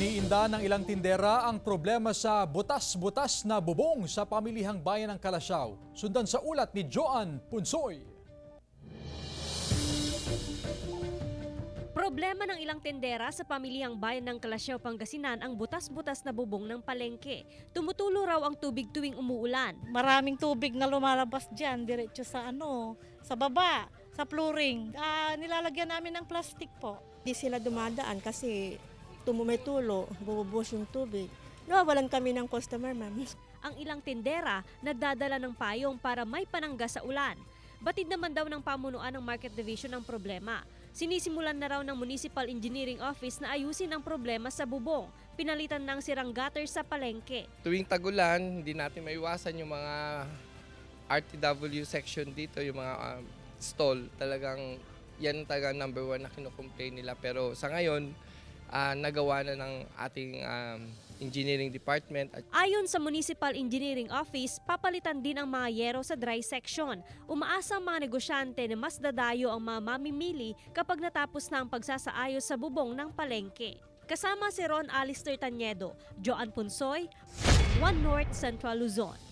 Iniinda ng ilang tindera ang problema sa butas-butas na bubong sa pamilihang bayan ng Kalasyaw. Sundan sa ulat ni Joan Punsoy. Problema ng ilang tendera sa pamilihang bayan ng Kalasyaw, Pangasinan ang butas-butas na bubong ng palengke. Tumutulo raw ang tubig tuwing umuulan. Maraming tubig na lumalabas dyan, diretso sa ano, sa baba, sa flooring. Ah, nilalagyan namin ng plastic po. Di sila dumadaan kasi tumumetulo, bububos yung tubig. Nawawalan kami ng customer, ma'am. Ang ilang tendera nagdadala ng payong para may panangga sa ulan. Batid naman daw ng pamunuan ng Market Division ang problema. Sinisimulan na raw ng Municipal Engineering Office na ayusin ang problema sa bubong. Pinalitan ng sirang gutter sa palengke. tuwing tagulan, hindi natin maiwasan yung mga RTW section dito, yung mga um, stall. Talagang yan talaga number one na kinocomplain nila. Pero sa ngayon, ah, nagawa na ng ating um, engineering department Ayon sa Municipal Engineering Office, papalitan din ang mga yero sa dry section. Umaasa ang mga negosyante na mas dadayo ang mga mamimili kapag natapos na ang pagsasaayos sa bubong ng palengke. Kasama si Ron Alistair Tanyedo, Joan Punsoy, One North Central Luzon.